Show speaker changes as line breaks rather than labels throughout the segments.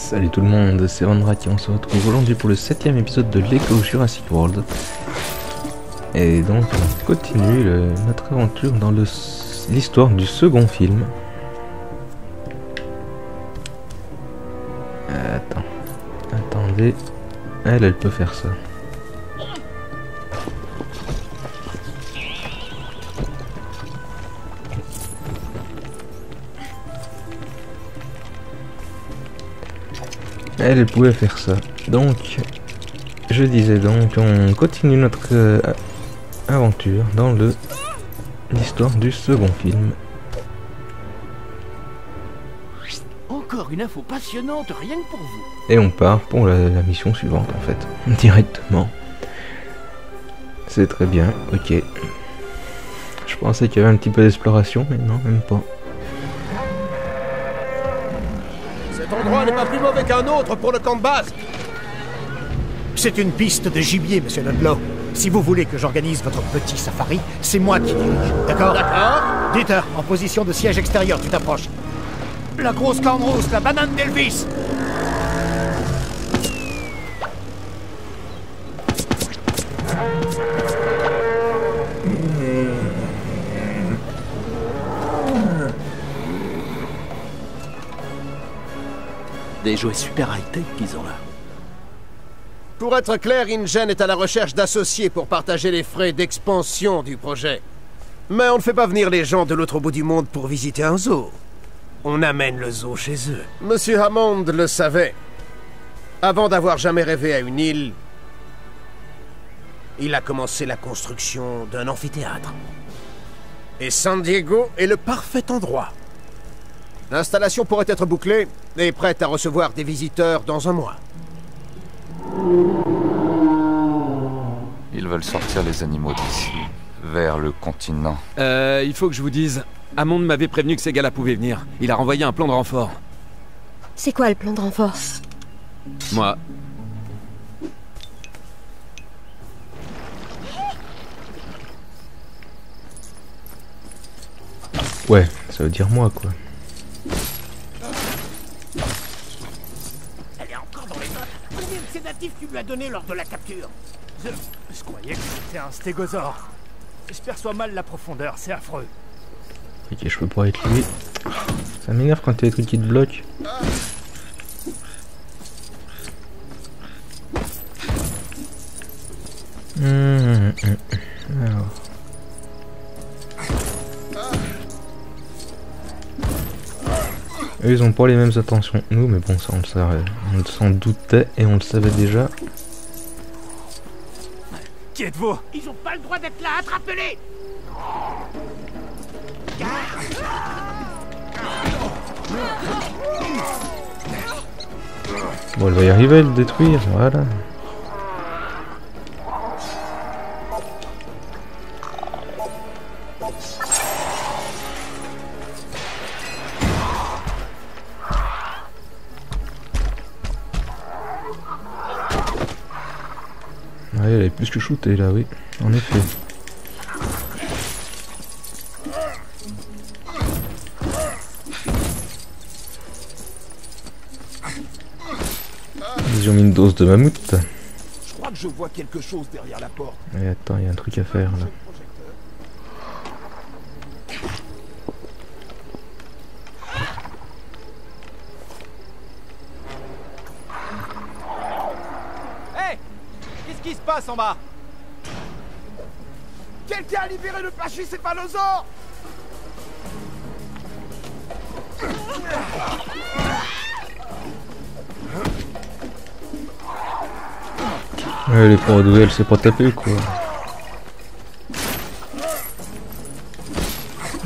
Salut tout le monde, c'est Vandrak et on se retrouve aujourd'hui pour le septième épisode de Lego Jurassic World. Et donc on continue notre aventure dans l'histoire du second film. Attends, attendez, elle, elle peut faire ça. Elle, pouvait faire ça. Donc, je disais donc, on continue notre euh, aventure dans le l'histoire du second film.
Encore une info passionnante rien que pour vous.
Et on part pour la, la mission suivante en fait, directement. C'est très bien, ok. Je pensais qu'il y avait un petit peu d'exploration, mais non, même pas.
Cet endroit n'est pas plus mauvais qu'un autre pour le camp de base.
C'est une piste de gibier, monsieur Ludlow. Si vous voulez que j'organise votre petit safari, c'est moi qui dirige. D'accord
D'accord
Dieter, en position de siège extérieur, tu t'approches. La grosse corne rousse, la banane d'Elvis
Jouets super high-tech qu'ils ont là.
Pour être clair, InGen est à la recherche d'associés pour partager les frais d'expansion du projet. Mais on ne fait pas venir les gens de l'autre bout du monde pour visiter un zoo. On amène le zoo chez eux. Monsieur Hammond le savait. Avant d'avoir jamais rêvé à une île, il a commencé la construction d'un amphithéâtre. Et San Diego est le parfait endroit. L'installation pourrait être bouclée et prête à recevoir des visiteurs dans un mois.
Ils veulent sortir les animaux d'ici, vers le continent.
Euh, il faut que je vous dise. Hammond m'avait prévenu que ces gars-là pouvaient venir. Il a renvoyé un plan de renfort.
C'est quoi le plan de renfort?
Moi.
Ouais, ça veut dire moi quoi.
Elle est encore dans les notes. Combien de sédatifs tu lui as donné lors de la capture je, je croyais que c'était un stégosaure. Je perçois mal la profondeur, c'est affreux.
Ok, je peux pas être lui. Ça m'énerve quand a des trucs qui te bloquent. Hum, hum, hum. Alors. Eux, ils ont pas les mêmes intentions que nous, mais bon, ça on le savait. On s'en doutait et on le savait déjà.
Êtes-vous Ils ont pas le droit d'être là, attrapez-les
Bon, elle va y arriver le détruire, voilà. Plus que shootée là, oui, en effet. Ils ont mis une dose de mammouth.
Je crois que je vois quelque chose derrière la porte.
Et attends, il y a un truc à faire là.
Hé Qu'est-ce qui se en bas Quelqu'un a libéré le pachycéphalosaure
Ouais, les pauvres doués, elle s'est pas tapée quoi.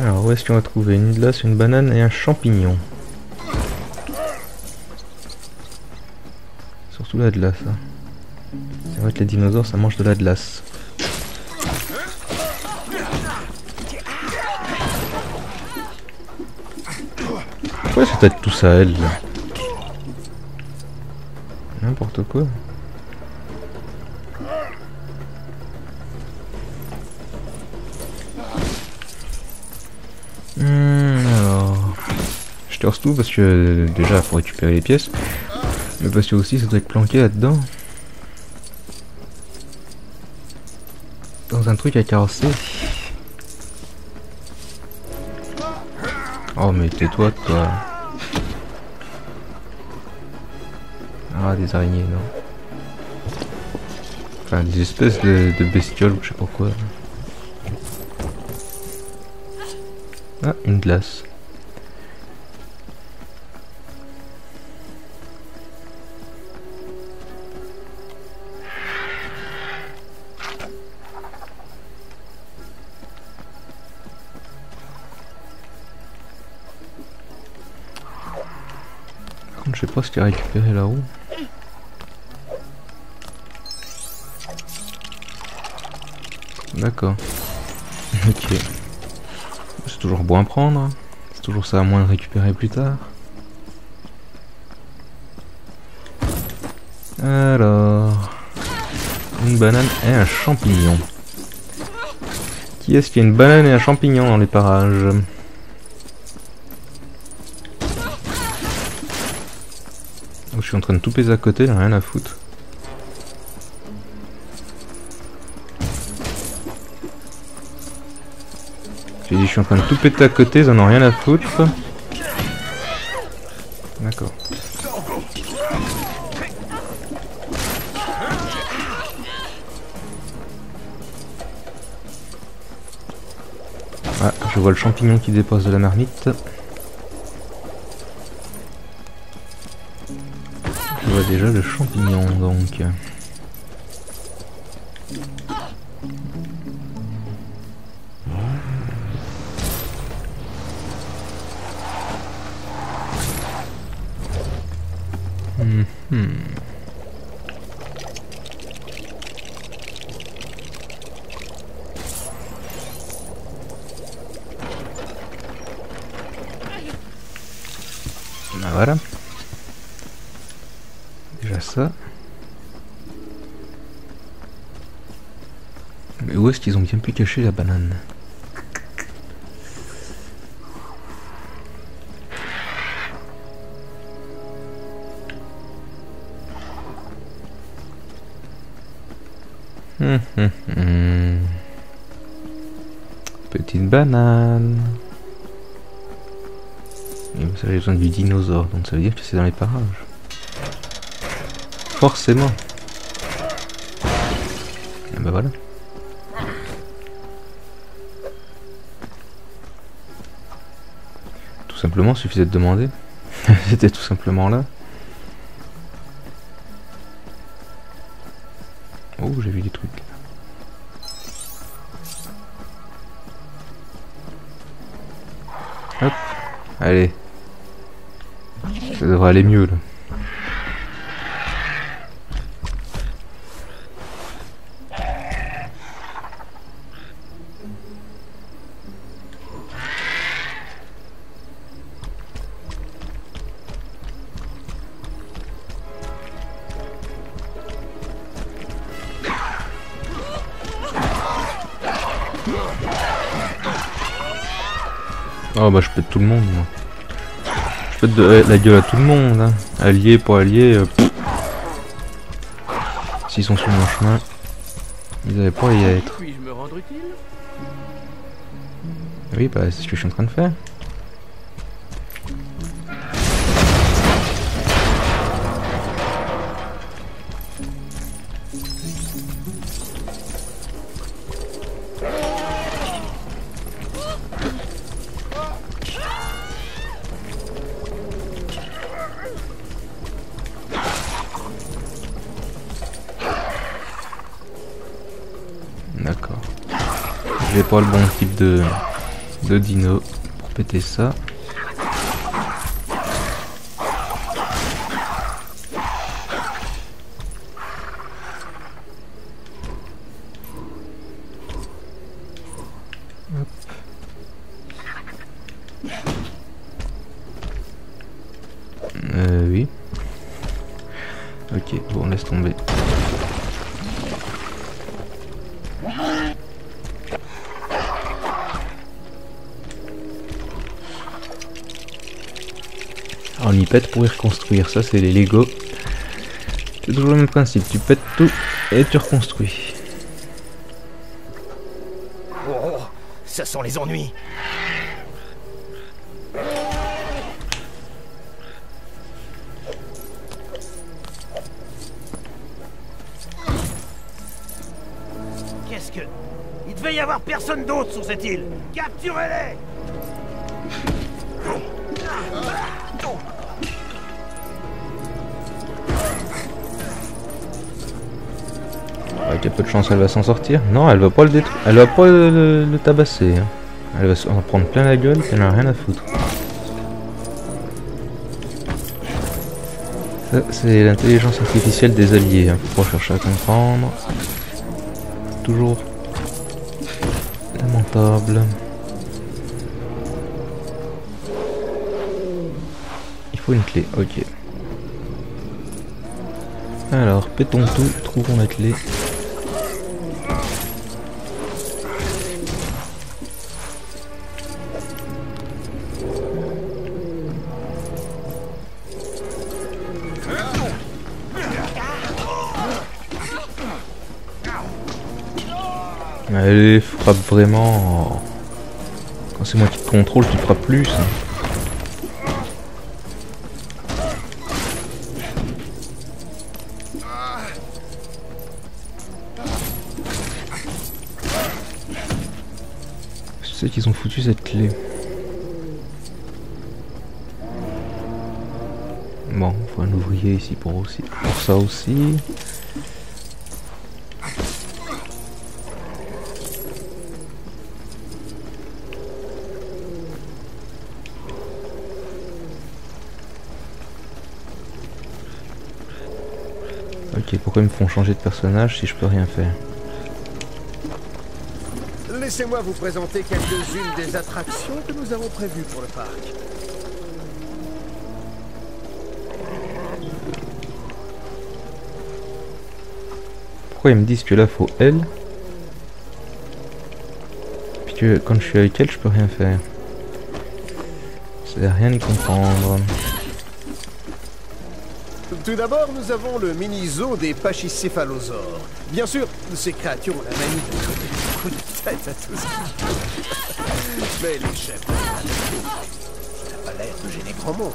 Alors, où est-ce qu'on va trouver une glace, une banane et un champignon Surtout la glace. hein. Les dinosaures ça mange de la glace. Pourquoi c'est peut-être tout ça elle N'importe quoi. Hmm, alors... Je te tout parce que déjà faut récupérer les pièces. Mais parce que aussi ça doit être planqué là-dedans. Dans un truc à carrosser. Oh mais tais-toi toi. Ah des araignées non. Enfin des espèces de, de bestioles je sais pas quoi. Ah une glace. Je sais pas ce qu'il a récupéré là-haut. D'accord. Ok. C'est toujours bon à prendre. C'est toujours ça à moins de récupérer plus tard. Alors... Une banane et un champignon. Qui est-ce qui a une banane et un champignon dans les parages Oh, Je suis en train de tout péter à côté, rien à foutre. J'ai dit je suis en train de tout péter à côté, ils en ont rien à foutre. D'accord. Ah, je vois le champignon qui dépose de la marmite. Déjà le champignon donc. Mhm. Voilà. Mais où est-ce qu'ils ont bien pu cacher la banane Hum, hum, hum. Petite banane. Et ça j'ai besoin du dinosaure, donc ça veut dire que c'est dans les parages. Forcément. Ah bah voilà. Tout simplement, suffisait de demander. C'était tout simplement là. Oh, j'ai vu des trucs. Hop, allez. Ça devrait aller mieux là. Oh bah je pète tout le monde moi. Je pète de, la gueule à tout le monde hein. Allié pour allié. euh. S'ils sont sur mon chemin, ils avaient pas à y être. Oui bah c'est ce que je suis en train de faire. Pas le bon type de, de dino pour péter ça. Pour y reconstruire. Ça, c'est les Lego. C'est toujours le même principe, tu pètes tout et tu reconstruis.
Oh, oh, ça sent les ennuis. Qu'est-ce que... Il devait y avoir personne d'autre sur cette île Capturez-les
Un peu de chance, elle va s'en sortir. Non, elle va pas le détruire. Elle va pas le, tabasser. hein. Elle va s'en prendre plein la gueule, elle en a rien à foutre. C'est l'intelligence artificielle des alliés. Hein. Faut pas chercher à comprendre. Toujours lamentable. Il faut une clé, ok. Alors, pétons tout, trouvons la clé. Allez, frappe vraiment. Quand c'est moi qui te contrôle, tu frappes plus. hein. Je sais qu'ils ont foutu cette clé. Bon, faut un ouvrier ici pour aussi pour ça aussi. Ok, pourquoi ils me font changer de personnage si je peux rien faire
Laissez-moi vous présenter quelques-unes des attractions que nous avons prévues pour le parc.
Pourquoi ils me disent que là faut elle Puis que quand je suis avec elle, je peux rien faire. C'est rien de comprendre.
Tout d'abord, nous avons le mini-zoo des pachycéphalosaures. Bien sûr, ces créatures ont la manie de coups de tête à qui... Mais les chefs, ça n'a pas l'air de gêner grand monde.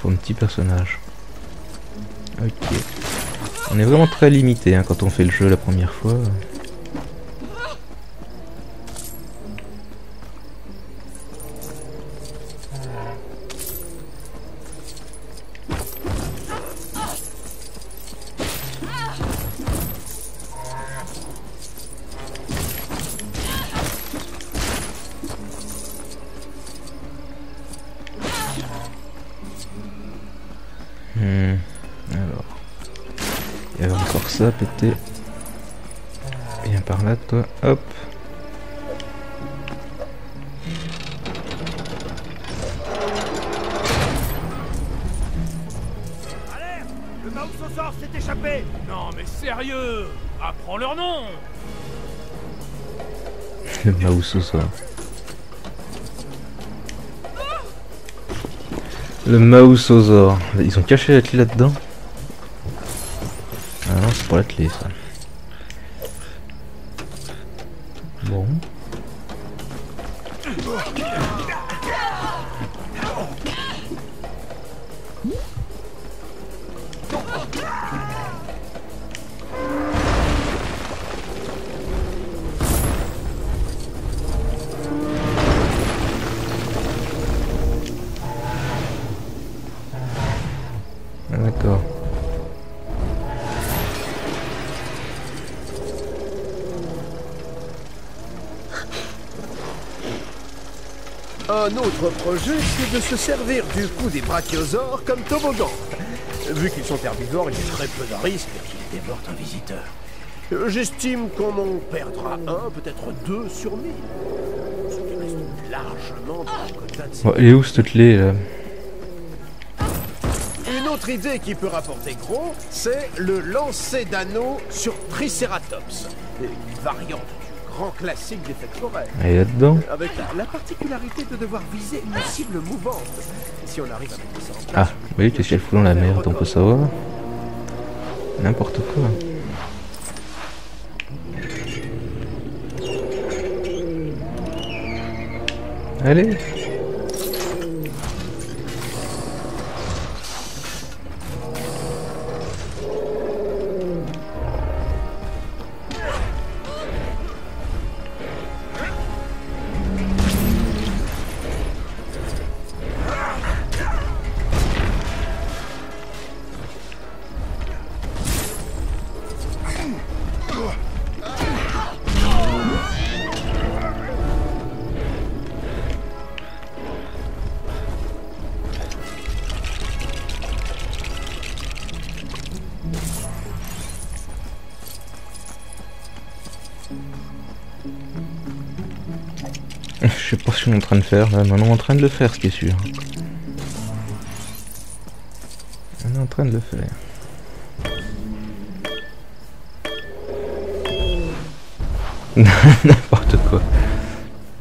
Faut un petit personnage. Ok. On est vraiment très limité hein, quand on fait le jeu la première fois. Il y avait encore ça à péter. Viens par là, toi. Hop.
Alerte Le Mausosor s'est échappé
Non mais sérieux Apprends leur nom
Le mouse au sort. Le Mausosaur. Ils ont caché la clé là-dedans? Ah non,
Un autre projet, c'est de se servir du coup des brachiosaures comme toboggan. Vu qu'ils sont herbivores, il y a très peu de risques qu'ils dévorent un visiteur. Euh, J'estime qu'on en perdra un, peut-être deux sur mille. Ce qui reste largement dans le quota de
où cette clé là
Une autre idée qui peut rapporter gros, c'est le lancer d'anneaux sur Triceratops. Une variante du grand classique des fêtes foraines.
Elle est là-dedans.
Avec la, la particularité de devoir viser une cible mouvante. Si on arrive à mettre ça en place.
Ah, oui, qu'est-ce qu'elle fout dans la merde, on peut savoir. N'importe quoi. Allez Je sais pas ce qu'on est en train de faire là, mais on est en train de le faire, ce qui est sûr. On est en train de le faire. N'importe quoi.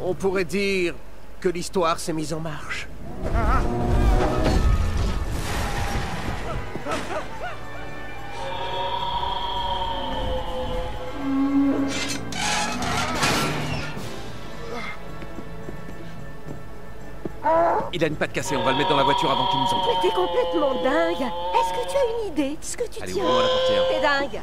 On pourrait dire que l'histoire s'est mise en marche.
Il a une patte cassée, on va le mettre dans la voiture avant qu'il nous entende.
Mais t'es complètement dingue Est-ce que tu as une idée de ce que tu
Allez,
tiens
ouvre-moi la portière.
T'es dingue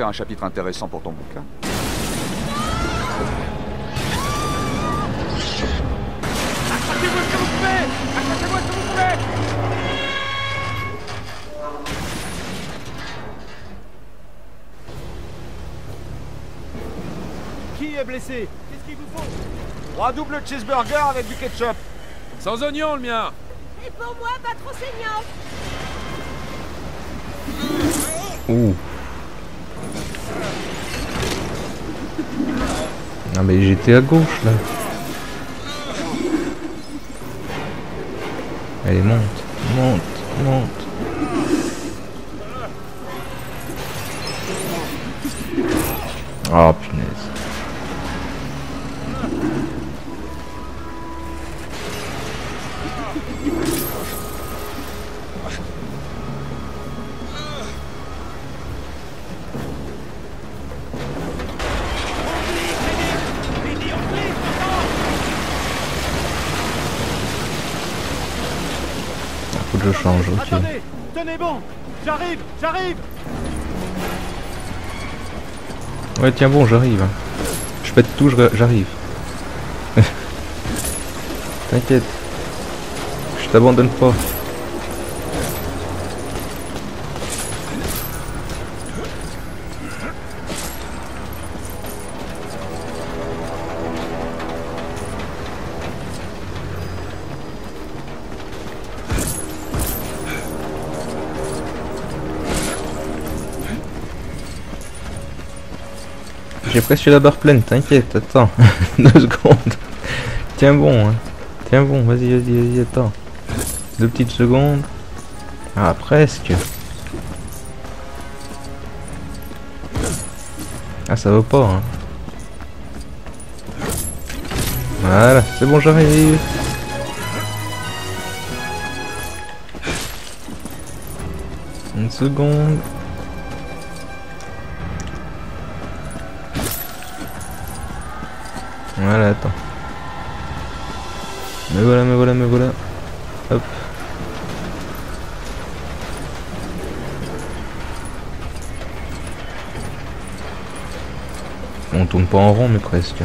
faire un chapitre intéressant pour ton bouquin.
Qui est blessé? Qu'est-ce qu'il vous faut? Trois doubles cheeseburgers avec du ketchup.
Sans oignon, le mien.
Et pour moi, pas trop saignant
Non mais j'étais à gauche là. Allez monte, monte, monte. Oh.
Tenez bon J'arrive J'arrive
Ouais tiens bon j'arrive. Je pète tout, j'arrive. T'inquiète. Je t'abandonne pas. J'ai presque la barre pleine, t'inquiète, attends. Deux secondes. Tiens bon, hein. Tiens bon, vas-y, vas-y, vas-y, attends. Deux petites secondes. Ah, presque. Ah, ça va pas, hein. Voilà, c'est bon, j'arrive. Une seconde. Me voilà, me voilà, me voilà. Hop. On tourne pas en rond, mais presque.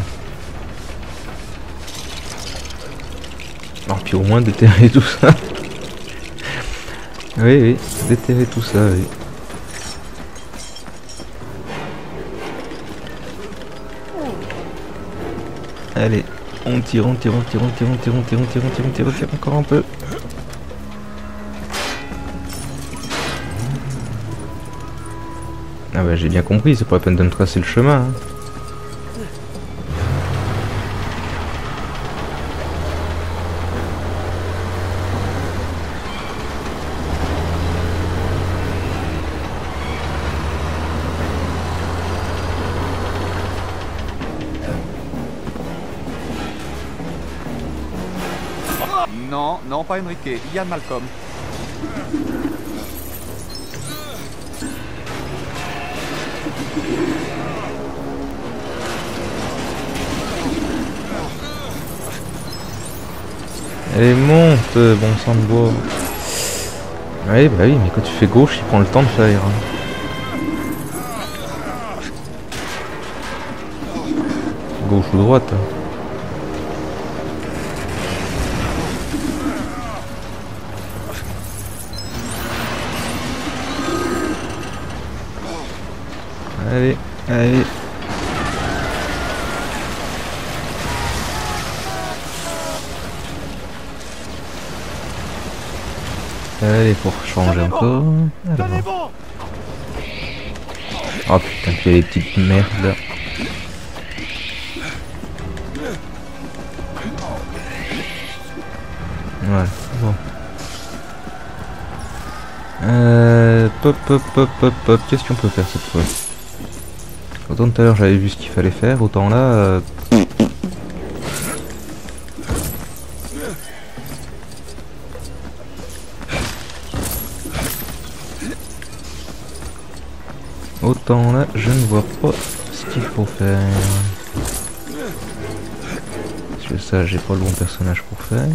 Alors, puis au moins déterrer tout ça. Oui, oui, déterrer tout ça, oui. Allez, on tire, on tire, on tire, on tire, on tire, on tire, on tire, on tire, on tire, on tire encore un peu. Ah bah j'ai bien compris, c'est pas la peine de me tracer le chemin. hein.
Non, pas Enrique. Ian Malcolm.
Allez, monte, bon sang de bois. Oui, bah oui, mais quand tu fais gauche, il prend le temps de faire. Gauche ou droite Allez, allez. Allez, pour changer encore. Alors. Oh putain, puis il y a les petites merdes. Ouais, bon. Euh, pop, pop, pop, pop, pop. Qu'est-ce qu'on peut faire cette fois? Autant tout à l'heure j'avais vu ce qu'il fallait faire, autant là... euh, Autant là, je ne vois pas ce qu'il faut faire. Parce que ça, j'ai pas le bon personnage pour faire.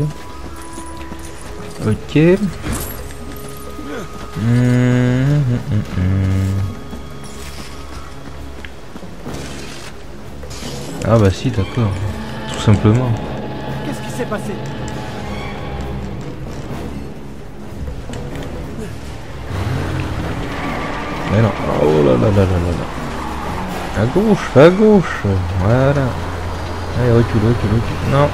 Ok. Ok. Hum, hum, hum. Ah bah si, d'accord. Tout simplement.
Qu'est-ce qui s'est passé?
Mais non. Oh là là là là là là. À gauche, à gauche. Voilà. Allez, recule, recule, recule. Non.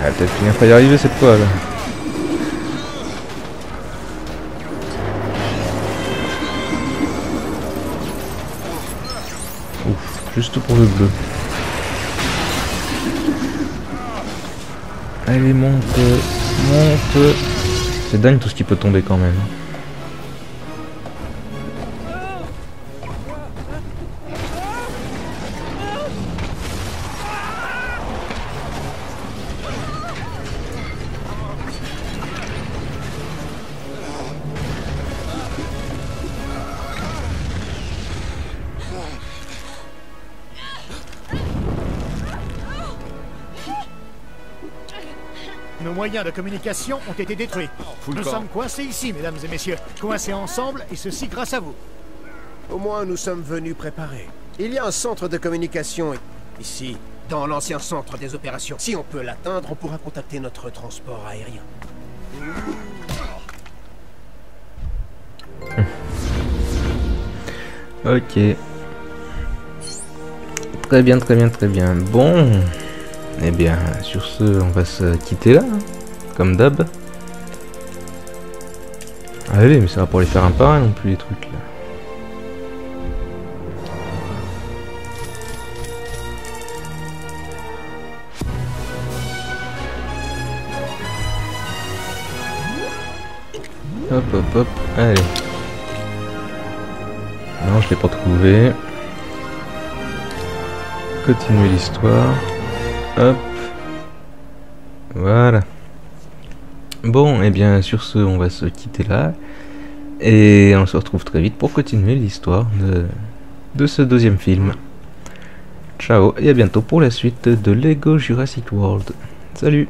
Elle va peut-être finir par y arriver cette fois là. Ouf, juste pour le bleu. Allez, monte, monte. C'est dingue tout ce qui peut tomber quand même.
Moyens de communication ont été détruits.
Full
Nous
corps.
sommes coincés ici, mesdames et messieurs. Coincés ensemble, et ceci grâce à vous.
Au moins, nous sommes venus préparés. Il y a un centre de communication ici, dans l'ancien centre des opérations. Si on peut l'atteindre, on pourra contacter notre transport aérien.
Ok. Très bien, très bien, très bien. Bon. Eh bien, sur ce, on va se quitter là. Comme d'hab. Allez, mais ça va pour les faire un par non plus les trucs là. Hop, hop, hop. Allez. Non, je l'ai pas trouvé. Continuer l'histoire. Hop. Voilà. Bon, et bien sur ce, on va se quitter là. Et on se retrouve très vite pour continuer l'histoire de, de ce deuxième film. Ciao et à bientôt pour la suite de Lego Jurassic World. Salut